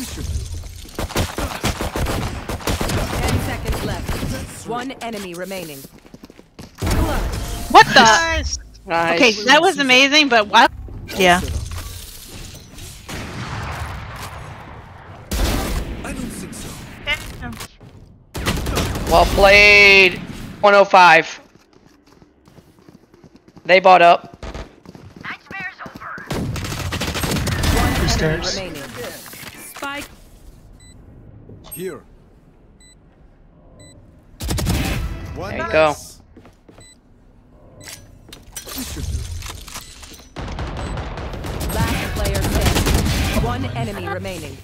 Ten seconds left. One enemy remaining. What the? Nice. Okay, that was amazing, but what? Yeah. I don't think so. Well played. 105. They bought up. One enemy stairs. remaining. Spike Here. One There you go. less. This should do. last player standing. One enemy remaining.